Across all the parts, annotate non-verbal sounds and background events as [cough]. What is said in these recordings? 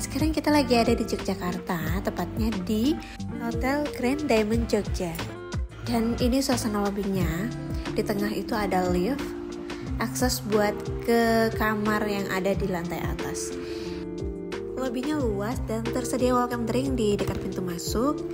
Sekarang kita lagi ada di Yogyakarta, tepatnya di Hotel Grand Diamond Jogja. Dan ini suasana lobbynya. Di tengah itu ada lift, akses buat ke kamar yang ada di lantai atas. Lobbynya luas dan tersedia welcome drink di dekat pintu masuk.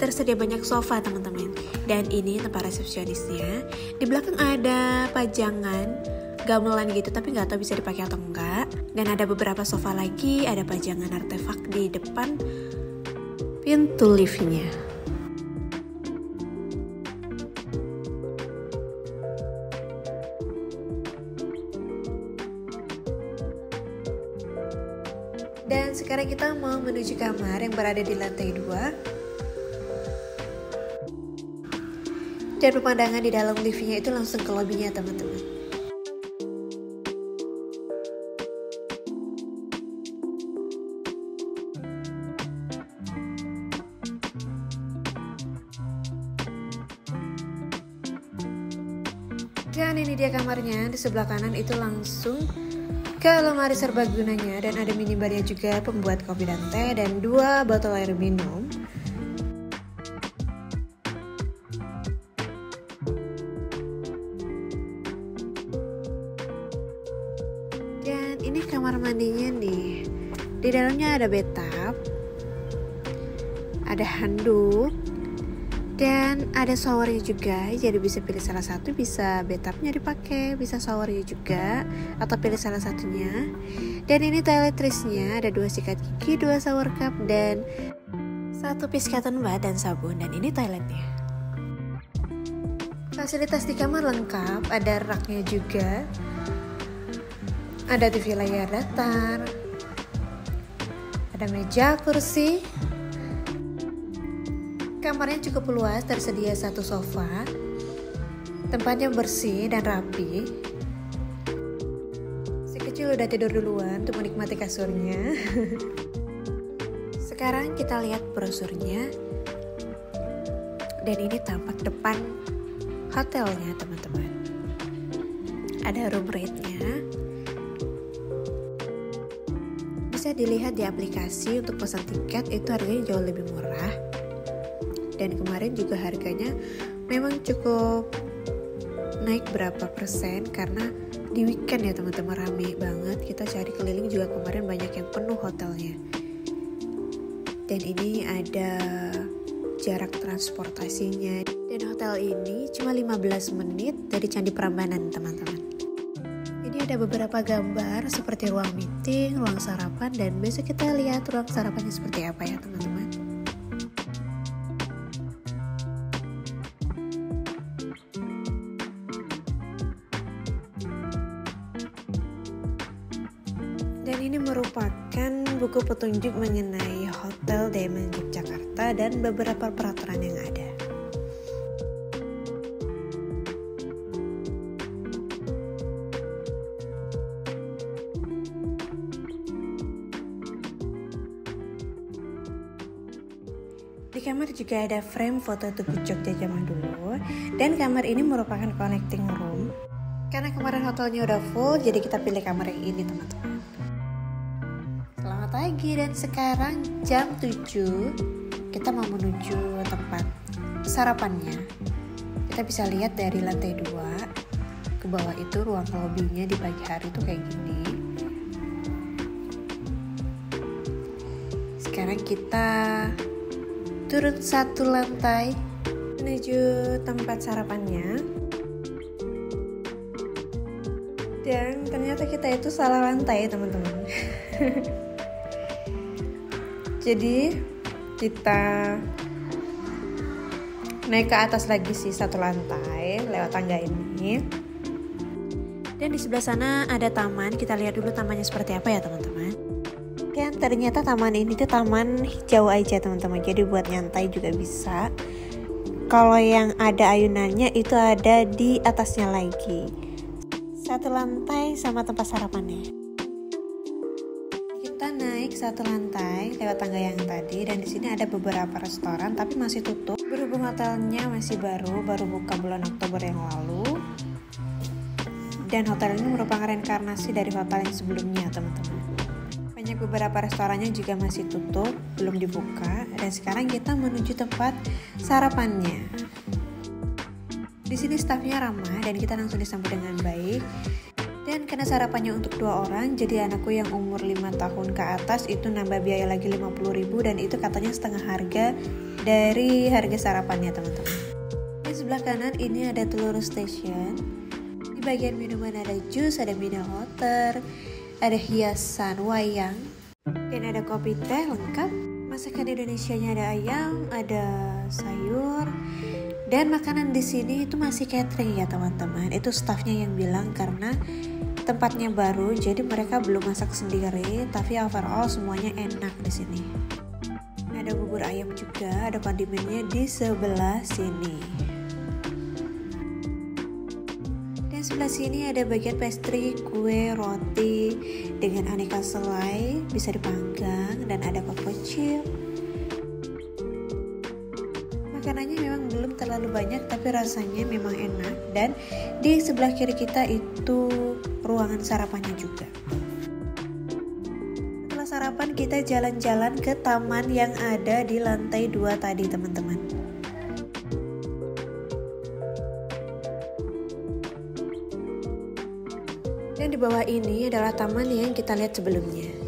Tersedia banyak sofa teman-teman. Dan ini tempat resepsionisnya. Di belakang ada pajangan gamelan gitu tapi nggak tahu bisa dipakai atau enggak dan ada beberapa sofa lagi ada pajangan artefak di depan pintu liftnya. Dan sekarang kita mau menuju kamar yang berada di lantai 2 dan pemandangan di dalam liftnya itu langsung ke lobbynya teman-teman Dan ini dia kamarnya, di sebelah kanan itu langsung ke lemari serbagunanya dan ada minibarnya juga pembuat kopi dan teh dan dua botol air minum. Dan ini kamar mandinya nih. Di dalamnya ada bathtub, ada handuk, dan ada showernya juga jadi bisa pilih salah satu bisa bathtubnya dipakai bisa showernya juga atau pilih salah satunya. Dan ini toiletrisnya ada dua sikat gigi dua shower cup dan satu piece cotton dan sabun dan ini toiletnya. Fasilitas di kamar lengkap ada raknya juga ada TV layar datar ada meja kursi Kamarnya cukup luas, tersedia satu sofa. Tempatnya bersih dan rapi. Si kecil udah tidur duluan untuk menikmati kasurnya. [laughs] Sekarang kita lihat brosurnya. Dan ini tampak depan hotelnya, teman-teman. Ada room rate-nya. Bisa dilihat di aplikasi untuk pesan tiket itu harganya jauh lebih murah dan kemarin juga harganya memang cukup naik berapa persen karena di weekend ya teman-teman rame banget. Kita cari keliling juga kemarin banyak yang penuh hotelnya. Dan ini ada jarak transportasinya. Dan hotel ini cuma 15 menit dari Candi Prambanan teman-teman. Ini ada beberapa gambar seperti ruang meeting, ruang sarapan dan besok kita lihat ruang sarapannya seperti apa ya teman-teman Dan ini merupakan buku petunjuk mengenai Hotel Diamond Yogyakarta dan beberapa peraturan yang ada. Di kamar juga ada frame foto tubuh Jogja zaman dulu dan kamar ini merupakan connecting room. Karena kemarin hotelnya udah full, jadi kita pilih kamar yang ini teman-teman pagi dan sekarang jam 7 kita mau menuju tempat sarapannya. Kita bisa lihat dari lantai 2 ke bawah itu ruang lobbynya di pagi hari itu kayak gini. Sekarang kita turun satu lantai menuju tempat sarapannya. Dan ternyata kita itu salah lantai teman-teman [laughs] jadi kita naik ke atas lagi sih satu lantai lewat tangga ini. Dan di sebelah sana ada taman. Kita lihat dulu tamannya seperti apa ya teman-teman. Dan ternyata taman ini tuh taman hijau aja teman-teman. Jadi buat nyantai juga bisa. Kalau yang ada ayunannya itu ada di atasnya lagi. Satu lantai sama tempat sarapannya satu lantai lewat tangga yang tadi dan di sini ada beberapa restoran tapi masih tutup. Berhubung hotelnya masih baru, baru buka bulan Oktober yang lalu. Dan hotel ini merupakan reinkarnasi dari hotel yang sebelumnya, teman-teman. Banyak beberapa restorannya juga masih tutup, belum dibuka, dan sekarang kita menuju tempat sarapannya. Di sini stafnya ramah dan kita langsung disambut dengan baik. Dan karena sarapannya untuk dua orang, jadi anakku yang umur 5 tahun ke atas itu nambah biaya lagi 50 ribu dan itu katanya setengah harga dari harga sarapannya teman-teman. Di sebelah kanan ini ada telur station. Di bagian minuman ada jus, ada mineral water, ada hiasan wayang, dan ada kopi teh lengkap. Masakan Indonesia-nya ada ayam, ada sayur, dan makanan di sini itu masih catering ya teman-teman. Itu staffnya yang bilang karena tempatnya baru, jadi mereka belum masak sendiri. Tapi overall semuanya enak di sini. Ada bubur ayam juga, ada kondimennya di sebelah sini. Dan sebelah sini ada bagian pastry, kue, roti dengan aneka selai, bisa dipanggang dan ada. Makanannya terlalu banyak tapi rasanya memang enak dan di sebelah kiri kita itu ruangan sarapannya juga. Setelah sarapan kita jalan-jalan ke taman yang ada di lantai dua tadi teman-teman. Dan di bawah ini adalah taman yang kita lihat sebelumnya.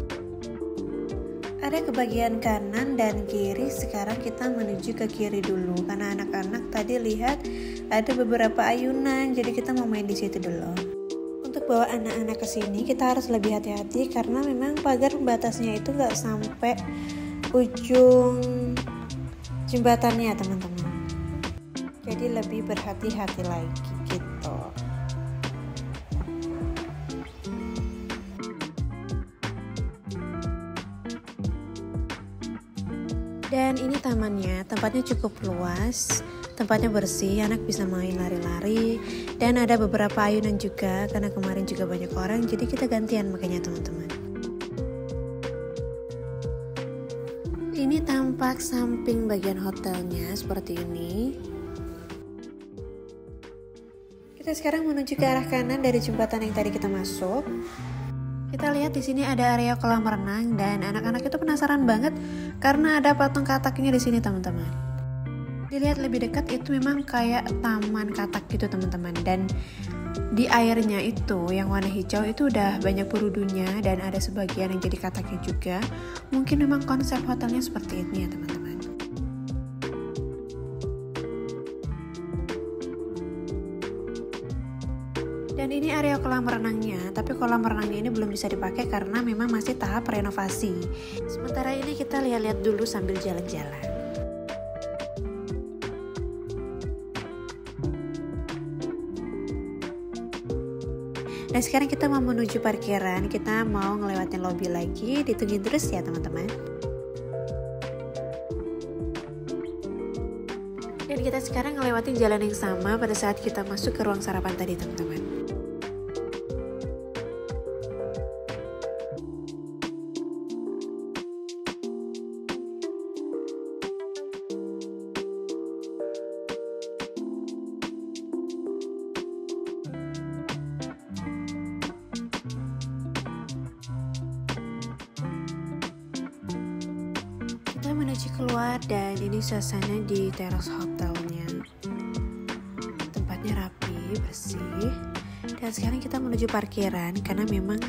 Ada ke bagian kanan dan kiri, sekarang kita menuju ke kiri dulu karena anak-anak tadi lihat ada beberapa ayunan, jadi kita mau main di situ dulu. Untuk bawa anak-anak ke sini kita harus lebih hati-hati karena memang pagar pembatasnya itu nggak sampai ujung jembatannya teman-teman. Jadi lebih berhati-hati lagi gitu. Dan ini tamannya, tempatnya cukup luas, tempatnya bersih, anak bisa main lari-lari, dan ada beberapa ayunan juga karena kemarin juga banyak orang, jadi kita gantian makanya teman-teman. Ini tampak samping bagian hotelnya seperti ini. Kita sekarang menuju ke arah kanan dari jembatan yang tadi kita masuk. Kita lihat di sini ada area kolam renang dan anak-anak itu penasaran banget karena ada patung kataknya di sini teman-teman. Dilihat lebih dekat itu memang kayak taman katak gitu teman-teman dan di airnya itu yang warna hijau itu udah banyak perudunya dan ada sebagian yang jadi kataknya juga. Mungkin memang konsep hotelnya seperti ini ya teman-teman. Ini area kolam renangnya, tapi kolam renangnya ini belum bisa dipakai karena memang masih tahap renovasi. Sementara ini kita lihat-lihat dulu sambil jalan-jalan. Dan sekarang kita mau menuju parkiran, kita mau ngelewatin lobby lagi, ditungguin terus ya teman-teman. Dan kita sekarang ngelewatin jalan yang sama pada saat kita masuk ke ruang sarapan tadi teman-teman. Menuju keluar dan ini suasana di teras hotelnya. Tempatnya rapi, bersih. Dan sekarang kita menuju parkiran karena memang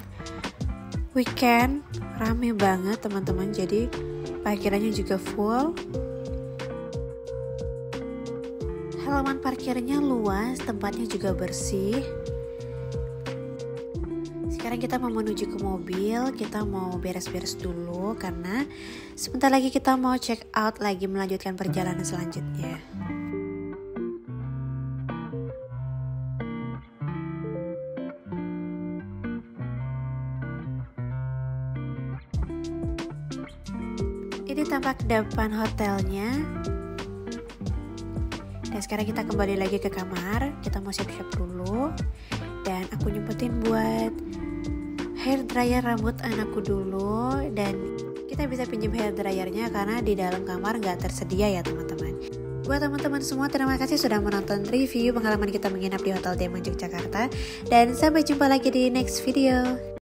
weekend rame banget teman-teman. Jadi parkirannya juga full. Halaman parkirnya luas, tempatnya juga bersih sekarang kita mau menuju ke mobil kita mau beres-beres dulu karena sebentar lagi kita mau check out lagi melanjutkan perjalanan selanjutnya. Ini tampak depan hotelnya. Dan sekarang kita kembali lagi ke kamar. Kita mau siap-siap dulu. Dan aku nyempetin buat hair dryer rambut anakku dulu dan kita bisa pinjam hair dryernya karena di dalam kamar nggak tersedia ya teman-teman. Buat teman-teman semua terima kasih sudah menonton review pengalaman kita menginap di Hotel Demang Yogyakarta dan sampai jumpa lagi di next video.